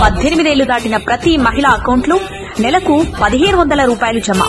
పద్దెనిమిదేళ్ళు దాటిన ప్రతి మహిళ అకౌంట్లు నెలకు పదిహేను వందల రూపాయలు జమ.